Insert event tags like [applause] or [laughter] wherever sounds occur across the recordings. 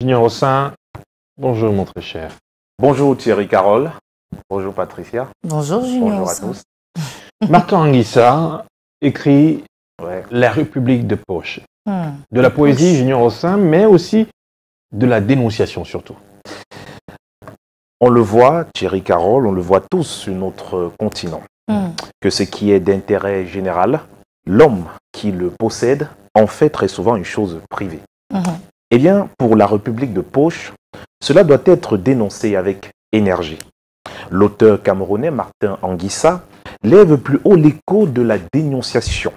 Junior Rossin, bonjour mon très cher. Bonjour Thierry Carole. Bonjour Patricia. Bonjour Junior Bonjour à Rossin. tous. [laughs] Martin Anguissa écrit Ouais. La République de Poche. Hmm. De la poésie. Junior Rossin, mais aussi de la dénonciation surtout. On le voit, Thierry Carole, on le voit tous sur notre continent, Hmm. que ce qui est d'intérêt général, l'homme qui le possède en fait très souvent une chose privée. Mhm. Eh bien, pour la République de Poche, cela doit être dénoncé avec énergie. L'auteur camerounais Martin Anguissa lève plus haut l'écho de la dénonciation.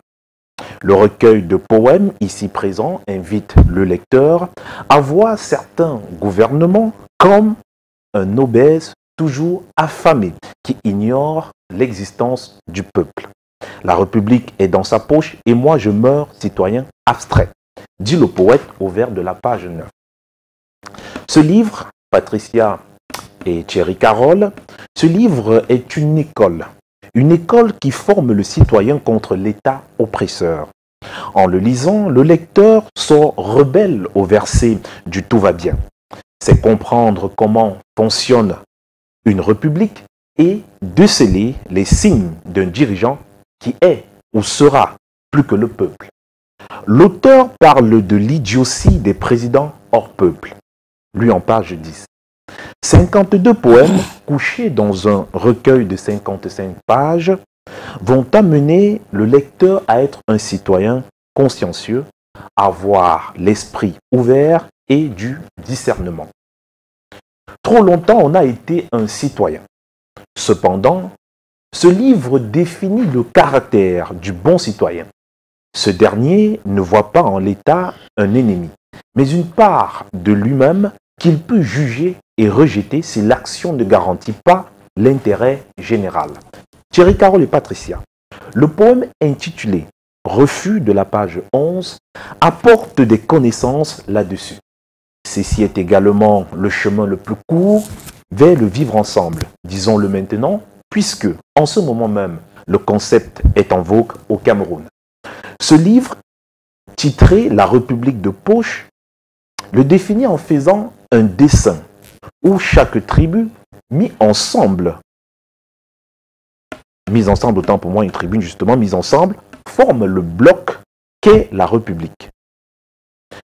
Le recueil de poèmes ici présent invite le lecteur à voir certains gouvernements comme un obèse toujours affamé qui ignore l'existence du peuple. La République est dans sa poche et moi je meurs citoyen abstrait, dit le poète au vers de la page 9. Ce livre, Patricia et Thierry Carole, ce livre est une école, une école qui forme le citoyen contre l'État oppresseur. En le lisant, le lecteur sort rebelle au verset du tout va bien. C'est comprendre comment fonctionne une république et déceler les signes d'un dirigeant qui est ou sera plus que le peuple. L'auteur parle de l'idiotie des présidents hors peuple. Lui en page 10. 52 poèmes couchés dans un recueil de 55 pages vont amener le lecteur à être un citoyen consciencieux, à avoir l'esprit ouvert et du discernement. Trop longtemps, on a été un citoyen. Cependant, ce livre définit le caractère du bon citoyen. Ce dernier ne voit pas en l'État un ennemi, mais une part de lui-même qu'il peut juger et rejeter si l'action ne garantit pas l'intérêt général. Thierry Carole et Patricia. Le poème intitulé Refus de la page 11 apporte des connaissances là-dessus. Ceci est également le chemin le plus court vers le vivre ensemble, disons-le maintenant, puisque en ce moment même, le concept est en vogue au Cameroun. Ce livre, titré La République de Poche, le définit en faisant un dessin où chaque tribu, mis ensemble, mise ensemble, autant pour moi une tribune justement, mise ensemble, forme le bloc qu'est la République.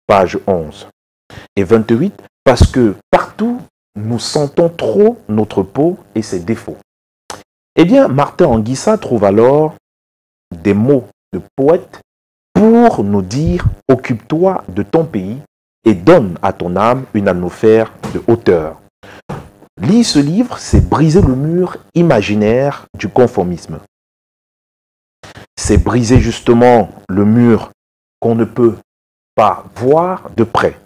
Page 11 et 28, parce que partout, nous sentons trop notre peau et ses défauts. Eh bien, Martin Anguissa trouve alors des mots de poète pour nous dire occupe-toi de ton pays et donne à ton âme une atmosphère de hauteur. Lire ce livre, c'est briser le mur imaginaire du conformisme. C'est briser justement le mur qu'on ne peut pas voir de près.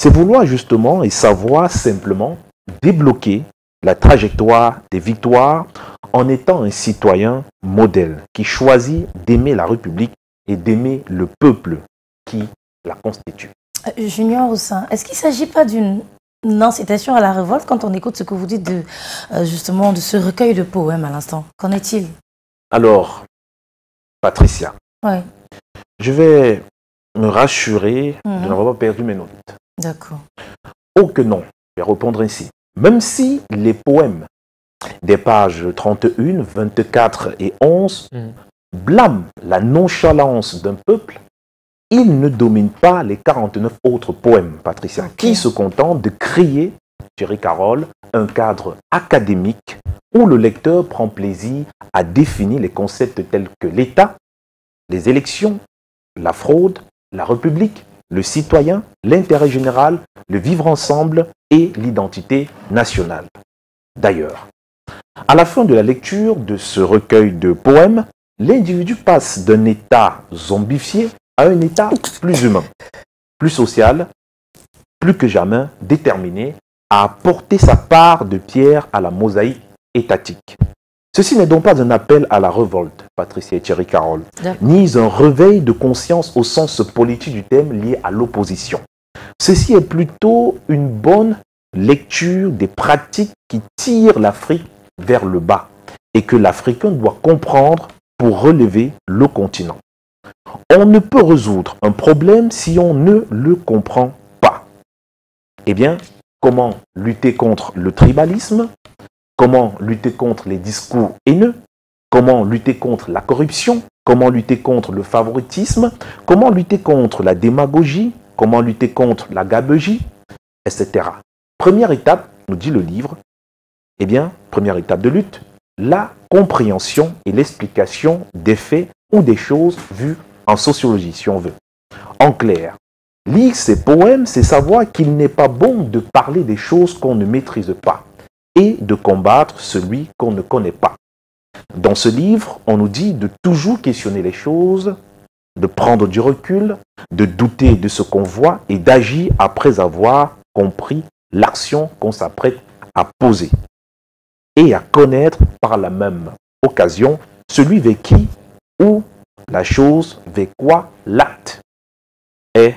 C'est vouloir justement et savoir simplement débloquer la trajectoire des victoires en étant un citoyen modèle qui choisit d'aimer la République et d'aimer le peuple qui la constitue. Junior Rossin, est-ce qu'il ne s'agit pas d'une incitation à la révolte quand on écoute ce que vous dites de, euh, justement de ce recueil de poèmes à l'instant? Qu'en est-il? Alors, Patricia, Oui, je vais me rassurer de Mhm. n'avoir pas perdu mes notes. d'accord. Oh que non, je vais répondre ainsi. Même si les poèmes des pages 31, 24 et 11 Mhm. blâment la nonchalance d'un peuple, ils ne dominent pas les 49 autres poèmes, Patricia, qui se contentent de créer, Thierry Carole, un cadre académique où le lecteur prend plaisir à définir les concepts tels que l'État, les élections, la fraude, la République, le citoyen, l'intérêt général, le vivre ensemble et l'identité nationale. D'ailleurs, à la fin de la lecture de ce recueil de poèmes, l'individu passe d'un état zombifié à un état plus humain, plus social, plus que jamais déterminé à apporter sa part de pierre à la mosaïque étatique. Ceci n'est donc pas un appel à la révolte, Patricia et Thierry Carole, ni un réveil de conscience au sens politique du thème lié à l'opposition. Ceci est plutôt une bonne lecture des pratiques qui tirent l'Afrique vers le bas et que l'Africain doit comprendre pour relever le continent. On ne peut résoudre un problème si on ne le comprend pas. Eh bien, comment lutter contre le tribalisme, comment lutter contre les discours haineux, comment lutter contre la corruption, comment lutter contre le favoritisme, comment lutter contre la démagogie, comment lutter contre la gabegie, etc. Première étape, nous dit le livre, eh bien, première étape de lutte, la compréhension et l'explication des faits ou des choses vues en sociologie, si on veut. En clair, lire ces poèmes, c'est savoir qu'il n'est pas bon de parler des choses qu'on ne maîtrise pas et de combattre celui qu'on ne connaît pas. Dans ce livre, on nous dit de toujours questionner les choses, de prendre du recul, de douter de ce qu'on voit et d'agir après avoir compris l'action qu'on s'apprête à poser. Et à connaître par la même occasion celui vers qui ou la chose vers quoi l'acte est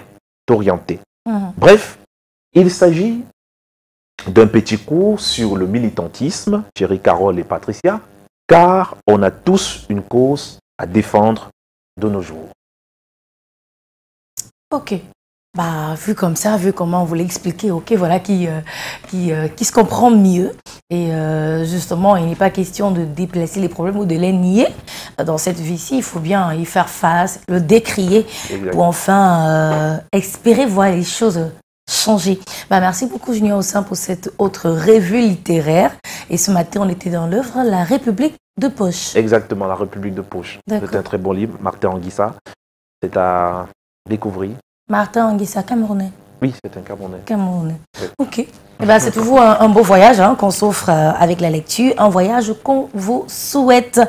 orienté. Mhm. Bref, il s'agit d'un petit cours sur le militantisme, chérie Carole et Patricia, car on a tous une cause à défendre de nos jours. Ok. Bah, vu comme ça, vu comment vous l'expliquez, ok, voilà, qui, euh, qui, euh, qui se comprend mieux. Et euh, justement, il n'est pas question de déplacer les problèmes ou de les nier. Dans cette vie-ci, il faut bien y faire face, le décrier pour enfin euh, espérer voir les choses changer. Bah, merci beaucoup, Junior Ossin, pour cette autre revue littéraire. Et ce matin, on était dans l'œuvre La République de Poche. Exactement, La République de Poche. C'est un très bon livre, Martin Anguissa. C'est à découvrir. Martin Anguissa, Camerounais. Oui, c'est un Camerounais. Camerounais. Oui. Ok. Eh ben, c'est toujours un, un beau voyage hein, qu'on s'offre euh, avec la lecture, un voyage qu'on vous souhaite.